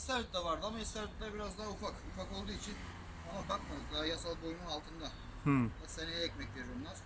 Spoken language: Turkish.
İstavrit de vardı ama İstavritler biraz daha ufak. Ufak olduğu için ama bakmadık. Daha yasal boyunun altında. Hmm. Seneye ekmek verir onlar.